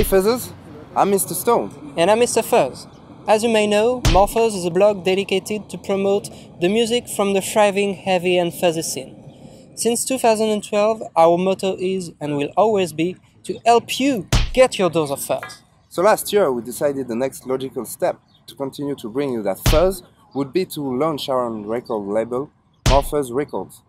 Hey Fuzzers, I'm Mr. Stone. And I'm Mr. Fuzz. As you may know, More Fuzz is a blog dedicated to promote the music from the thriving heavy and fuzzy scene. Since 2012, our motto is and will always be to help you get your dose of fuzz. So last year we decided the next logical step to continue to bring you that fuzz would be to launch our own record label, More Fuzz Records.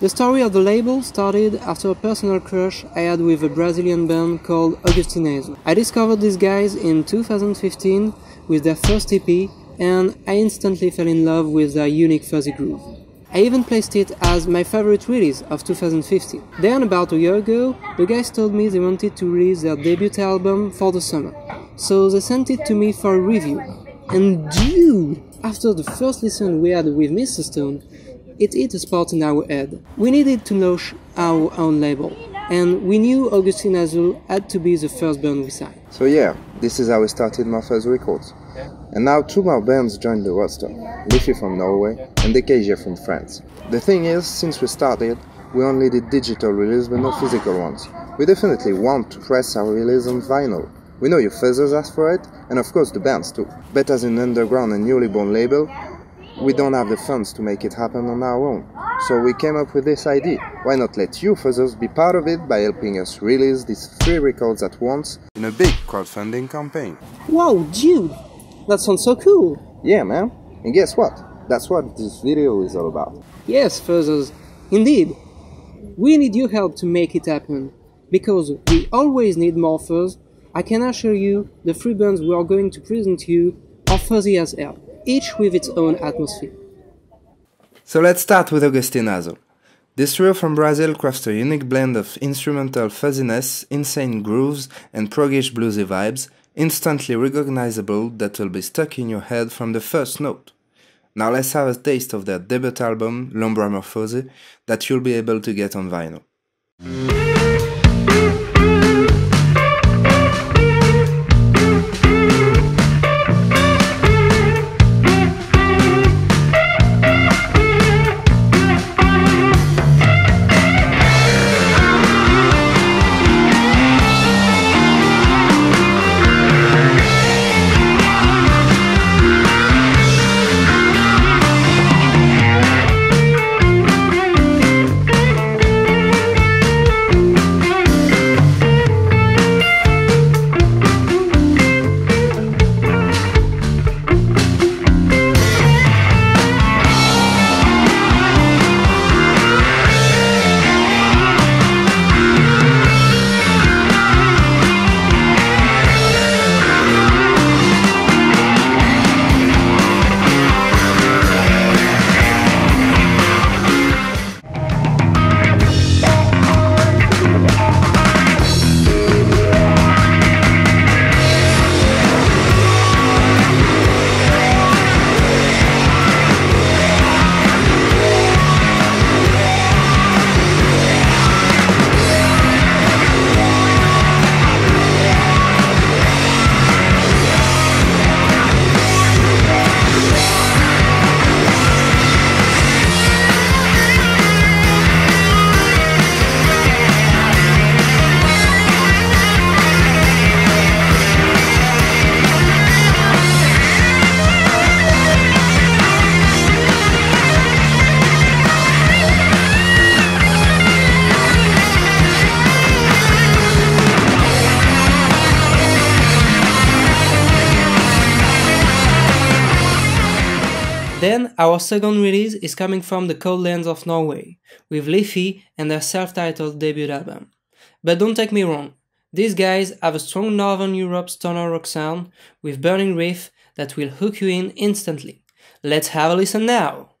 The story of the label started after a personal crush I had with a Brazilian band called Augustine Azul. I discovered these guys in 2015 with their first EP and I instantly fell in love with their unique fuzzy groove. I even placed it as my favorite release of 2015. Then, about a year ago, the guys told me they wanted to release their debut album for the summer. So they sent it to me for a review. And dude, after the first listen we had with Mr. Stone, it hit a spot in our head. We needed to launch our own label, and we knew Augustine Azul had to be the first band we signed. So yeah, this is how we started More Fuzz Records. And now two more bands joined the roster, Leafy from Norway and Decasia from France. The thing is, since we started, we only did digital release but no physical ones. We definitely want to press our release on vinyl. We know you fuzzers ask for it, and of course the bands too. But as an underground and newly born label, we don't have the funds to make it happen on our own. So we came up with this idea. Why not let you fuzzers be part of it by helping us release these three records at once in a big crowdfunding campaign? Wow, dude! That sounds so cool! Yeah, man. And guess what? That's what this video is all about. Yes, fuzzers, indeed. We need your help to make it happen. Because we always need more fuzz, I can assure you the three bands we are going to present to you are fuzzy as hell each with its own atmosphere. So let's start with Augustine Azul. This trio from Brazil crafts a unique blend of instrumental fuzziness, insane grooves, and proggish bluesy vibes, instantly recognizable that will be stuck in your head from the first note. Now let's have a taste of their debut album, Lombramorfose, that you'll be able to get on vinyl. Our second release is coming from the cold lands of Norway, with Leafy and their self-titled debut album. But don't take me wrong, these guys have a strong Northern Europe stoner rock sound with burning riff that will hook you in instantly. Let's have a listen now!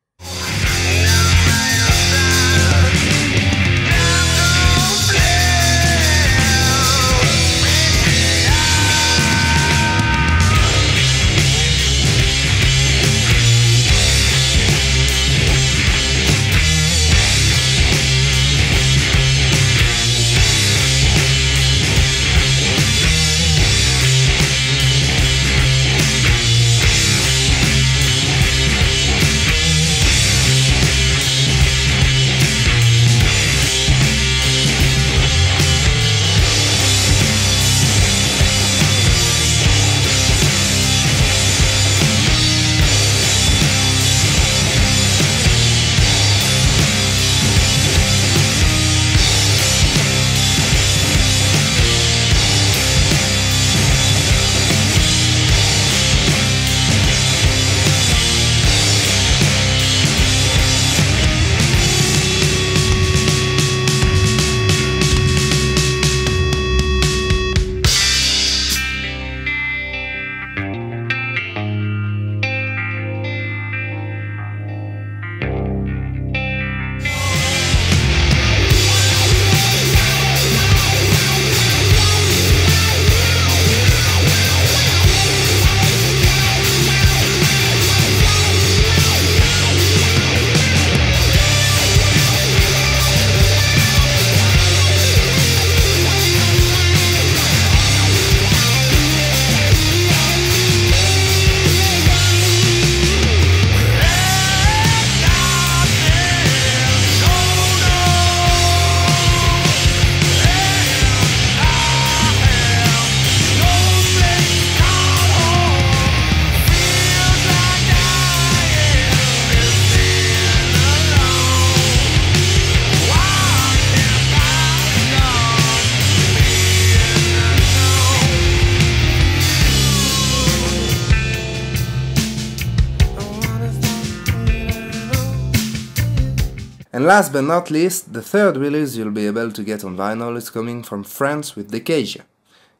Last but not least, the third release you'll be able to get on vinyl is coming from France with Decasia.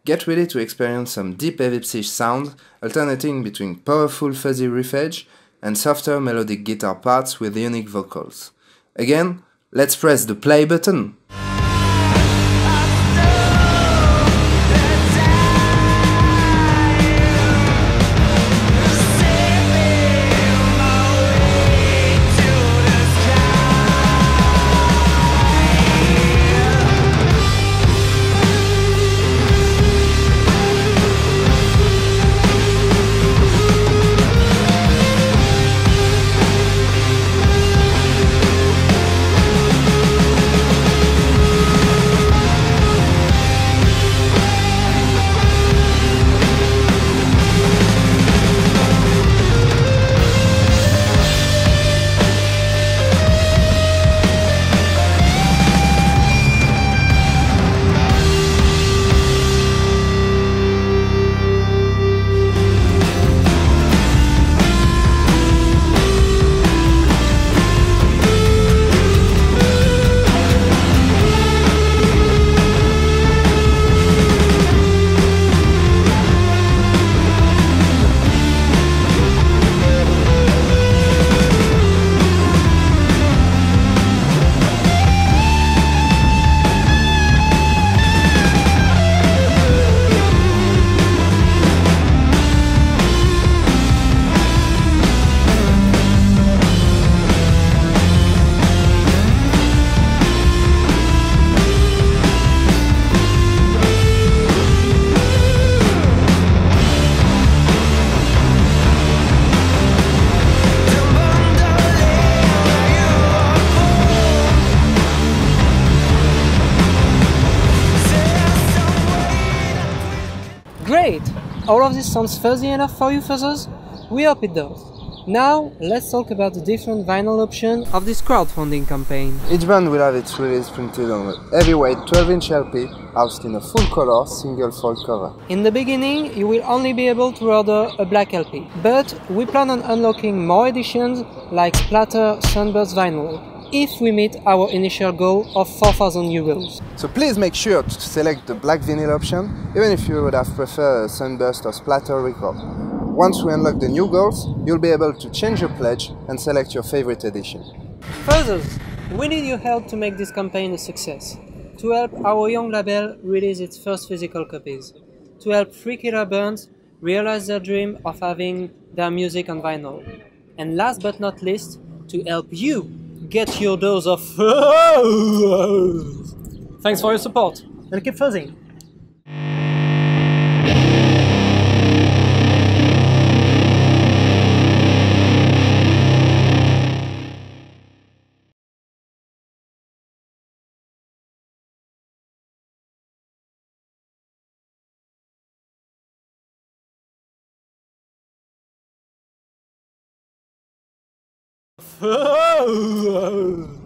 Get ready to experience some deep heavy sound, alternating between powerful fuzzy riff edge and softer melodic guitar parts with unique vocals. Again, let's press the play button! All of this sounds fuzzy enough for you fuzzers? We hope it does. Now, let's talk about the different vinyl option of this crowdfunding campaign. Each band will have its release printed on a heavyweight 12-inch LP housed in a full-color single fold cover. In the beginning, you will only be able to order a black LP, but we plan on unlocking more editions like Splatter Sunburst Vinyl, if we meet our initial goal of 4000 euros. So please make sure to select the black vinyl option, even if you would have preferred a Sunburst or Splatter record. Once we unlock the new goals, you'll be able to change your pledge and select your favorite edition. Fuzzers, we need your help to make this campaign a success. To help our young label release its first physical copies. To help free killer bands realize their dream of having their music on vinyl. And last but not least, to help you get your dose of Thanks for your support and keep fuzzing. Oh, oh, oh.